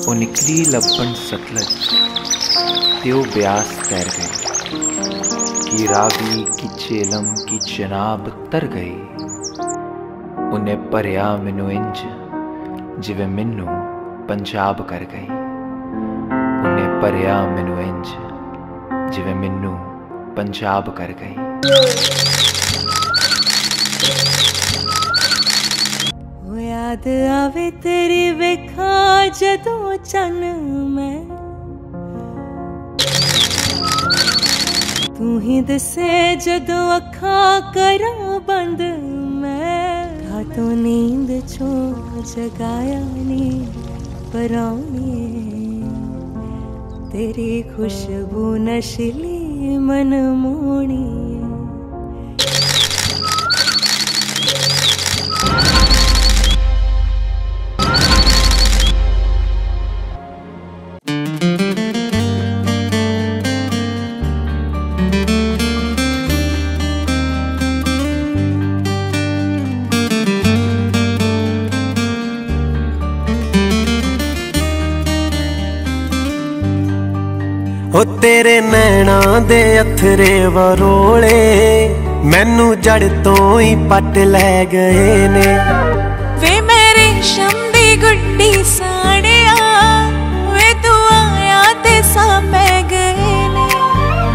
ਉਹ ਨਿਕਲੀ ਲੱਭਣ ਸਤਲਜ ਤੇ ਉਹ ਬਿਆਸ ਤੈਰ ਗਏ ਕੀ ਰਾਵੀ ਕੀ ਚੇਲਮ ਕੀ ਜਨਾਬ ਤਰ ਗਈ ਉਹਨੇ ਭਰਿਆ ਮੈਨੂੰ ਇੰਜ ਜਿਵੇਂ ਮੈਨੂੰ ਪੰਜਾਬ ਕਰ ਗਈ ਉਹਨੇ ਭਰਿਆ ਮੈਨੂੰ ਇੰਜ, ਜਿਵੇਂ ਮੈਨੂੰ ਪੰਜਾਬ ਕਰ ਗਈ। ਉਹ ਯਾਦ ਆਵੇ ਤੇਰੀ ਵੇਖਾਂ ਜਦੋਂ ਚੰਨ ਮੈਂ। ਤੂੰ ਹੀ ਦਿਸੇ ਜਦੋਂ ਅੱਖਾਂ ਕਰਾਂ ਬੰਦ ਮੈਂ। ਰਾਤੋਂ ਨੀਂਦ ਚੋਂ ਜਗਾਇਆ ਨੀ ਪਰਾਉਣੀ ਤੇਰੀ ਖੁਸ਼ਬੂ ਨਸ਼ਲੀ ਮਨ ਮੋਣੀ। ਹੋ ਤੇਰੇ ਨੈਣਾ ਦੇ ਅਥਰੇ ਵਰੋਲੇ ਮੈਨੂੰ ਜੜ ਤੋਂ ਹੀ ਪੱਟ ਲੈ ਗਏ ਨੇ। ਵੇ ਮੇਰੇ ਸ਼ਮ ਦੀ ਗੁੱਡੀ ਸਾੜਿਆ ਵੇ ਤੂੰ ਆਇਆ ਤੇ ਸਾ ਪੈ ਗਏ ਨੇ।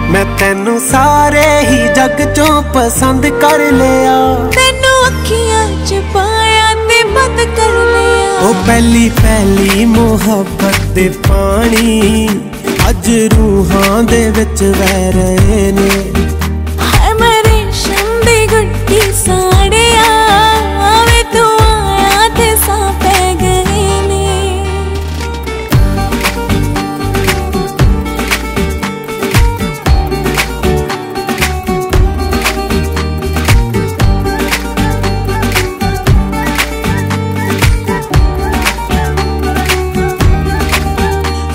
ਮੈਂ ਤੈਨੂੰ ਸਾਰੇ ਹੀ ਜੱਗ ਚੋਂ ਪਸੰਦ ਕਰ ਲਿਆ। ਤੈਨੂੰ ਅੱਖੀਆਂ ਚ ਪਾਇਆ ਤੇ ਬੰਦ ਕਰ ਲਿਆ। ਉਹ ਪਹਿਲੀ ਪਹਿਲੀ ਮੁਹੱਬਤ ਦੇ ਪਾਣੀ। ਅੱਜ ਰੂਹਾਂ ਦੇ ਵਿੱਚ ਵਹਿ ਰਹੇ ਨੇ।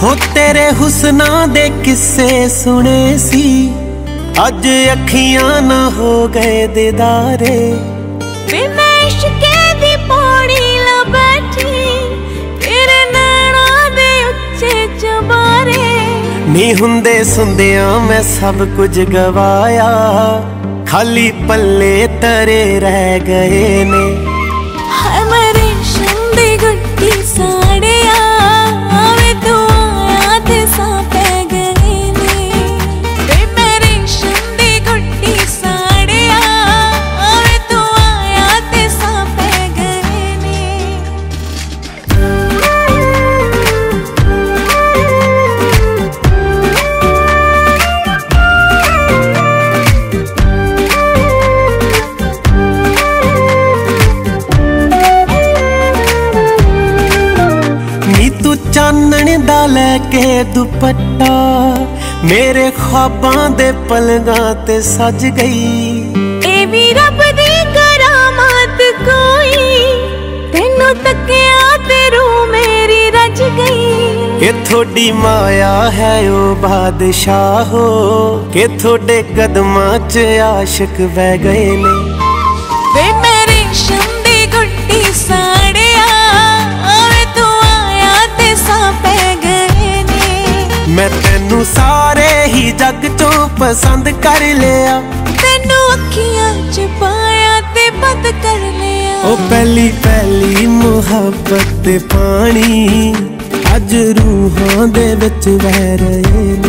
ਹੋ ਤੇਰੇ ਹੁਸਨਾਂ ਦੇ ਕਿੱਸੇ ਸੁਣੇ ਸੀ। ਅੱਜ ਅੱਖੀਆਂ ਨਾ ਹੋ ਗਏ ਦਿਦਾਰੇ। ਵੇ ਮੈਂ ਇਸ਼ਕੇ ਦੀ ਪੌੜੀ ਲਾ ਬੈਠੀ ਤੇਰੇ ਨੈਣਾਂ ਦੇ ਉੱਚੇ ਚਬਾਰੇ। ਨੀ ਹੁੰਦੇ ਸੁੰਦਿਆਂ ਮੈਂ ਸਭ ਕੁਝ ਗਵਾਇਆ ਖਾਲੀ ਪੱਲੇ ਤਰੇ ਰਹਿ ਗਏ ਨੇ। ਲੈ ਕੇ ਦੁਪੱਟਾ ਮੇਰੇ ਖਾਬਾਂ ਦੇ ਪਲੰਗਾਂ ਤੇ ਸਜ ਗਈ। ਇਹ ਵੀ ਰੱਬ ਦੀ ਕਰਾਮਾਤ ਕੋਈ ਤੈਨੂੰ ਤੱਕਿਆ ਤੇ ਰੂਹ ਮੇਰੀ ਰਜ ਗਈ। ਇਹ ਥੋੜੀ ਮਾਇਆ ਹੈ ਉਹ ਬਾਦਸ਼ਾਹੋ ਕਿ ਤੁਹਾਡੇ ਕਦਮਾਂ 'ਚ ਆਸ਼ਿਕ ਵਹਿ ਗਏ ਨੇ। ਵੇ ਮੈਂ ਤੈਨੂੰ ਸਾਰੇ ਹੀ ਜੱਗ ਚੋਂ ਪਸੰਦ ਕਰ ਲਿਆ। ਤੈਨੂੰ ਅੱਖੀਆਂ ਚ ਪਾਇਆ ਤੇ ਬੰਦ ਕਰ ਲਿਆ। ਉਹ ਪਹਿਲੀ ਪਹਿਲੀ ਮੁਹੱਬਤ ਪਾਣੀ ਅੱਜ ਰੂਹਾਂ ਦੇ ਵਿੱਚ ਵਹਿ ਰਹੇ ਨੇ।